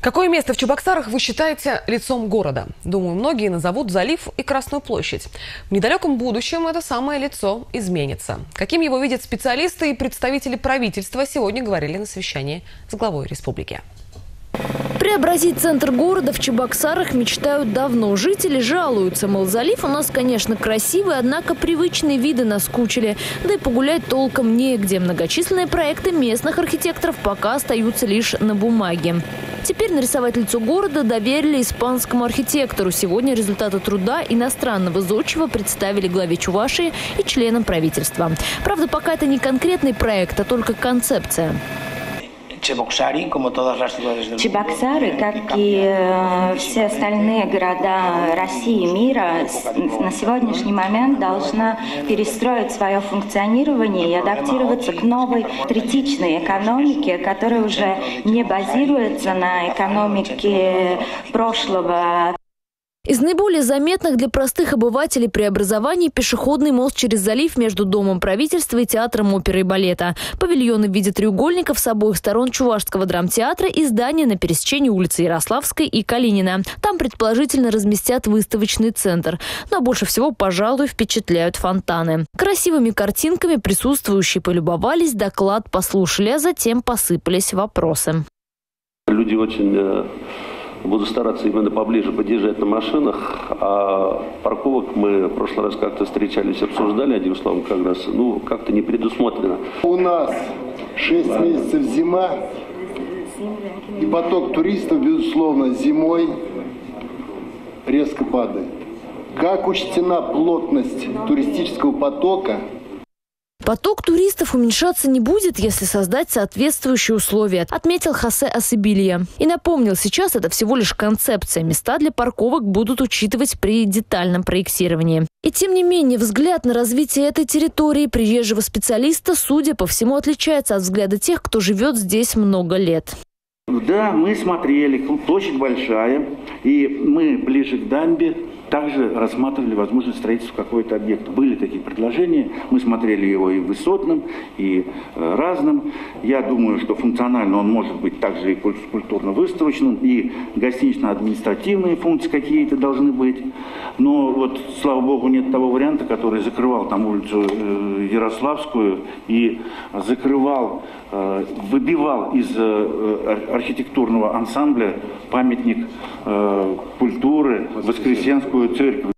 Какое место в Чебоксарах вы считаете лицом города? Думаю, многие назовут залив и Красную площадь. В недалеком будущем это самое лицо изменится. Каким его видят специалисты и представители правительства, сегодня говорили на совещании с главой республики. Преобразить центр города в Чебоксарах мечтают давно. Жители жалуются, мол, залив у нас, конечно, красивый, однако привычные виды наскучили. Да и погулять толком негде. Многочисленные проекты местных архитекторов пока остаются лишь на бумаге. Теперь нарисовать лицо города доверили испанскому архитектору. Сегодня результаты труда иностранного зодчего представили главе Чувашии и членам правительства. Правда, пока это не конкретный проект, а только концепция. Чебоксары, как и э, все остальные города России и мира, на сегодняшний момент должна перестроить свое функционирование и адаптироваться к новой критичной экономике, которая уже не базируется на экономике прошлого из наиболее заметных для простых обывателей преобразований пешеходный мост через залив между Домом правительства и Театром оперы и балета, павильоны в виде треугольников с обоих сторон Чувашского драмтеатра и здание на пересечении улицы Ярославской и Калинина. Там, предположительно, разместят выставочный центр. Но больше всего, пожалуй, впечатляют фонтаны. Красивыми картинками присутствующие полюбовались, доклад послушали, а затем посыпались вопросы. Люди очень э, Буду стараться именно поближе подъезжать на машинах. А парковок мы в прошлый раз как-то встречались, обсуждали, одним словом, как раз, ну, как-то не предусмотрено. У нас 6 месяцев зима, и поток туристов, безусловно, зимой резко падает. Как учтена плотность туристического потока – Поток туристов уменьшаться не будет, если создать соответствующие условия, отметил Хосе Асибилья. И напомнил, сейчас это всего лишь концепция. Места для парковок будут учитывать при детальном проектировании. И тем не менее, взгляд на развитие этой территории приезжего специалиста, судя по всему, отличается от взгляда тех, кто живет здесь много лет. Да, мы смотрели, площадь большая, и мы ближе к дамбе, также рассматривали возможность строительства какого-то объекта. Были такие предложения, мы смотрели его и высотным, и э, разным. Я думаю, что функционально он может быть также и культурно-выставочным, и гостинично-административные функции какие-то должны быть. Но вот, слава богу, нет того варианта, который закрывал там улицу э, Ярославскую и закрывал, э, выбивал из э, архитектурного ансамбля памятник э, культуры Воскресенскую церковь.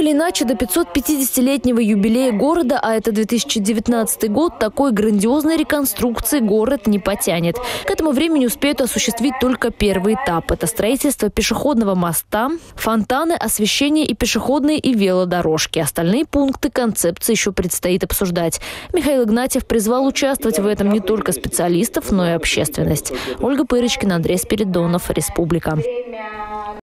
Или иначе, до 550-летнего юбилея города, а это 2019 год, такой грандиозной реконструкции город не потянет. К этому времени успеют осуществить только первый этап. Это строительство пешеходного моста, фонтаны, освещение и пешеходные и велодорожки. Остальные пункты концепции еще предстоит обсуждать. Михаил Игнатьев призвал участвовать в этом не только специалистов, но и общественность. Ольга Пырочкина, Андрей Спиридонов, Республика.